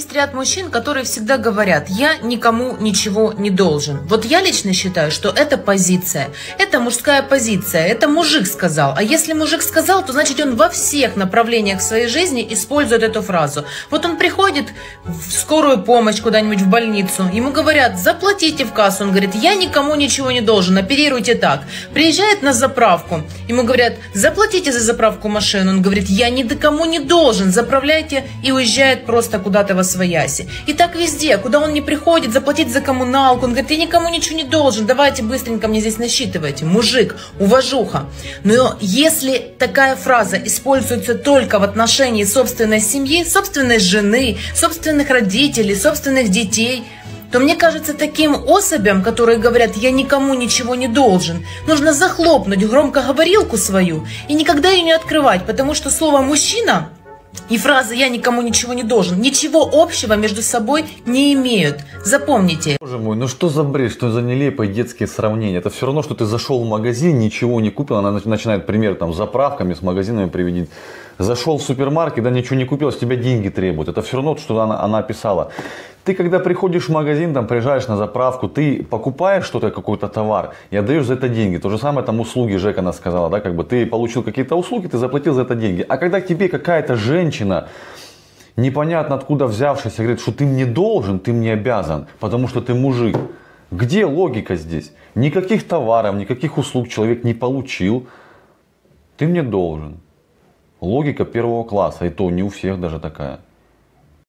Есть ряд мужчин, которые всегда говорят, я никому ничего не должен. Вот я лично считаю, что это позиция, это мужская позиция, это мужик сказал. А если мужик сказал, то значит он во всех направлениях своей жизни использует эту фразу. Вот он приходит в скорую помощь куда-нибудь в больницу, ему говорят, заплатите в кассу, он говорит, я никому ничего не должен, оперируйте так. Приезжает на заправку, ему говорят, заплатите за заправку машины, он говорит, я никому не должен, заправляйте и уезжает просто куда-то во свояси. И так везде, куда он не приходит, заплатить за коммуналку, он говорит, я никому ничего не должен, давайте быстренько мне здесь насчитывайте. Мужик, уважуха. Но если такая фраза используется только в отношении собственной семьи, собственной жены, собственных родителей, собственных детей, то мне кажется, таким особям, которые говорят, я никому ничего не должен, нужно захлопнуть громкоговорилку свою и никогда ее не открывать, потому что слово «мужчина» И фраза «я никому ничего не должен» ничего общего между собой не имеют. Запомните. Боже мой, ну что за бред, что за нелепые детские сравнения? Это все равно, что ты зашел в магазин, ничего не купил, она начинает пример там с заправками, с магазинами приведить. Зашел в супермаркет, да ничего не купил, с тебя деньги требуют. Это все равно, что она, она писала. Ты когда приходишь в магазин, там приезжаешь на заправку, ты покупаешь что-то, какой-то товар и отдаешь за это деньги. То же самое там услуги, Жека она сказала, да, как бы ты получил какие-то услуги, ты заплатил за это деньги. А когда к тебе какая-то женщина, непонятно откуда взявшаяся, говорит, что ты мне должен, ты мне обязан, потому что ты мужик. Где логика здесь? Никаких товаров, никаких услуг человек не получил. Ты мне должен. Логика первого класса, и то не у всех даже такая.